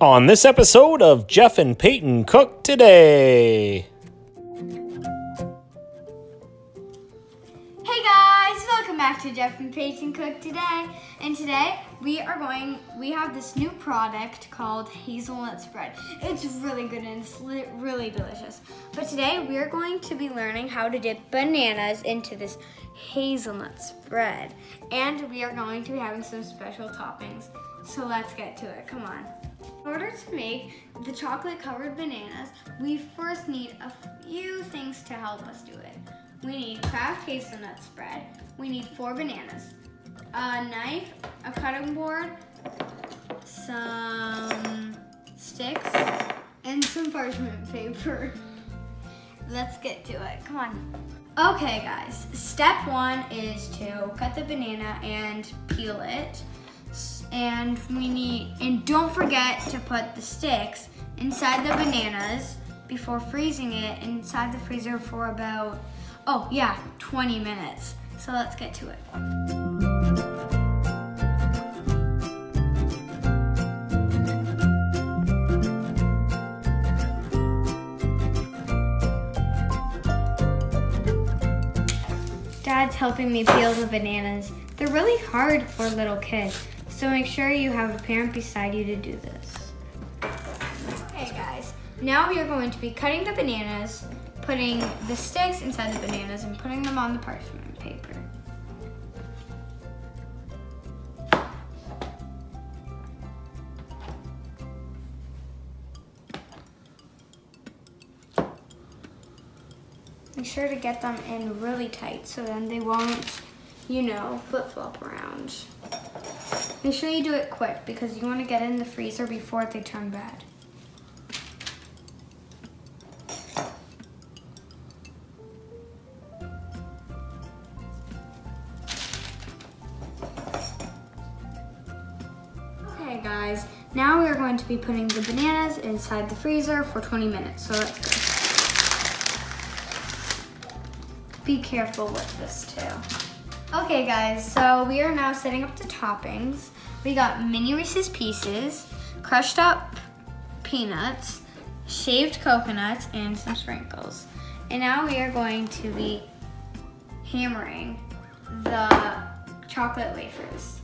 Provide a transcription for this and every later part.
On this episode of Jeff and Peyton Cook Today. Hey guys, welcome back to Jeff and Peyton Cook Today. And today we are going, we have this new product called hazelnut spread. It's really good and it's really delicious. But today we are going to be learning how to dip bananas into this hazelnut spread. And we are going to be having some special toppings. So let's get to it, come on. In order to make the chocolate covered bananas, we first need a few things to help us do it. We need Kraft hazelnut spread. We need four bananas, a knife, a cutting board, some sticks, and some parchment paper. Let's get to it. Come on. Okay, guys. Step one is to cut the banana and peel it. And we need, and don't forget to put the sticks inside the bananas before freezing it inside the freezer for about, oh yeah, 20 minutes. So let's get to it. Dad's helping me peel the bananas. They're really hard for little kids, so make sure you have a parent beside you to do this. Okay guys, now we are going to be cutting the bananas, putting the sticks inside the bananas and putting them on the parchment paper. Make sure to get them in really tight so then they won't, you know, flip-flop around. Make sure you do it quick because you want to get in the freezer before they turn bad. Okay guys, now we are going to be putting the bananas inside the freezer for 20 minutes, so let's go. Be careful with this too. Okay guys, so we are now setting up the toppings. We got mini Reese's Pieces, crushed up peanuts, shaved coconuts, and some sprinkles. And now we are going to be hammering the chocolate wafers.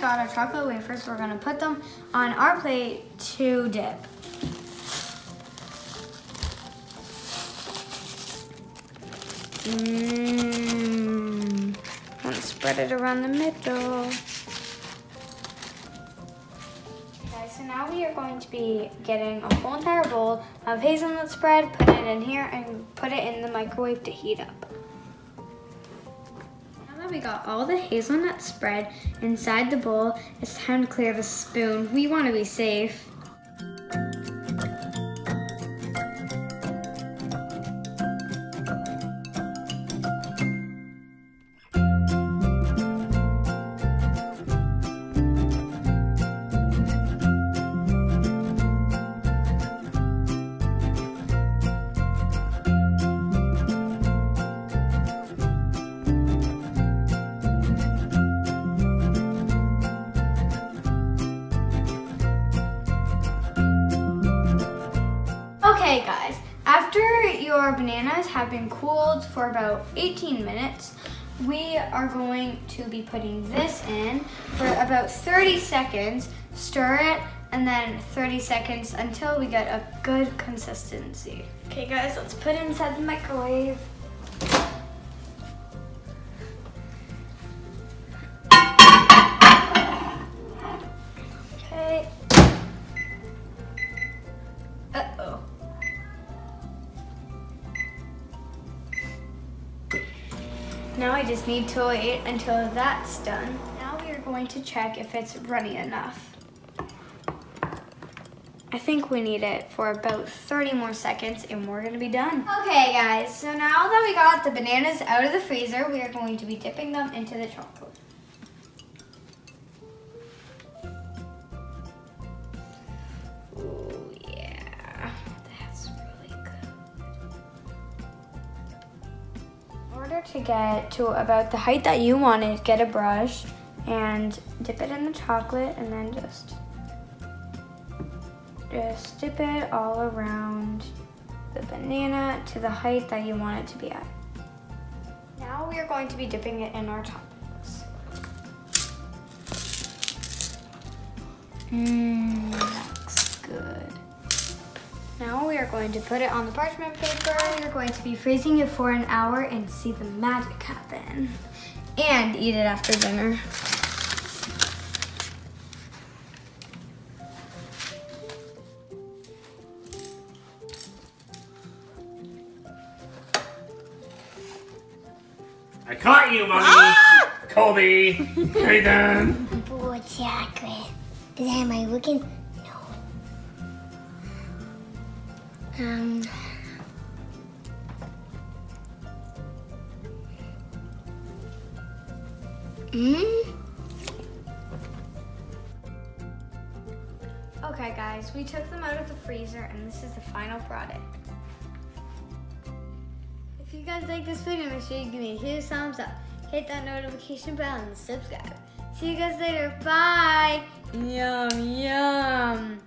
Got our chocolate wafers, we're gonna put them on our plate to dip. Mmm. Gonna spread it around the middle. Okay, so now we are going to be getting a whole entire bowl of hazelnut spread, put it in here, and put it in the microwave to heat up. We got all the hazelnut spread inside the bowl, it's time to clear the spoon. We want to be safe. Okay guys, after your bananas have been cooled for about 18 minutes, we are going to be putting this in for about 30 seconds, stir it, and then 30 seconds until we get a good consistency. Okay guys, let's put it inside the microwave. Just need to wait until that's done. Now we are going to check if it's runny enough. I think we need it for about 30 more seconds and we're gonna be done. Okay guys, so now that we got the bananas out of the freezer, we are going to be dipping them into the chocolate. Order to get to about the height that you want wanted, get a brush and dip it in the chocolate and then just just dip it all around the banana to the height that you want it to be at. Now we are going to be dipping it in our toppings. Mmm, Now we are going to put it on the parchment paper. We are going to be freezing it for an hour and see the magic happen. And eat it after dinner. I caught you, mommy. Ah! Kobe. Nathan. Boy, chocolate. Is that am I looking? Um. Hmm? Okay guys, we took them out of the freezer and this is the final product. If you guys like this video, make sure you give me a huge thumbs up. Hit that notification bell and subscribe. See you guys later. Bye. Yum, yum.